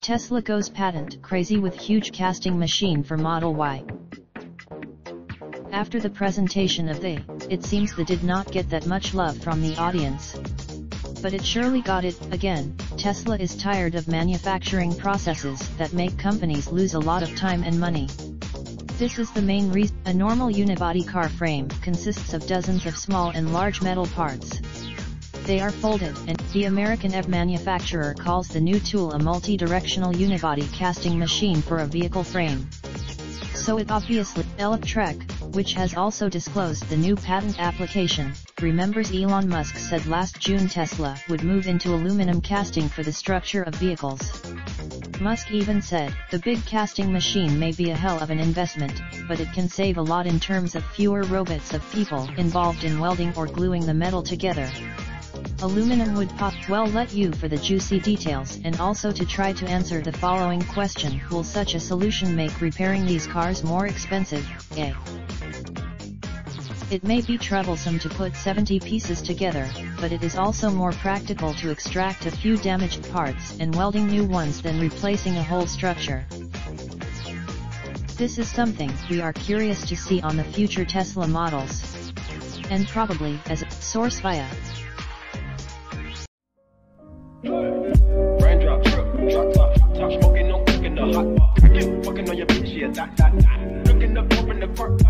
Tesla goes patent crazy with huge casting machine for Model Y. After the presentation of the, it seems the did not get that much love from the audience. But it surely got it, again, Tesla is tired of manufacturing processes that make companies lose a lot of time and money. This is the main reason. A normal unibody car frame consists of dozens of small and large metal parts. They are folded, and the American EV manufacturer calls the new tool a multi-directional unibody casting machine for a vehicle frame. So it obviously, Electrek, which has also disclosed the new patent application, remembers Elon Musk said last June Tesla would move into aluminum casting for the structure of vehicles. Musk even said, the big casting machine may be a hell of an investment, but it can save a lot in terms of fewer robots of people involved in welding or gluing the metal together. Aluminum would pop well let you for the juicy details and also to try to answer the following question Will such a solution make repairing these cars more expensive? A. It may be troublesome to put 70 pieces together, but it is also more practical to extract a few damaged parts and welding new ones than replacing a whole structure. This is something we are curious to see on the future Tesla models. And probably as a source via. Looking up, open the park.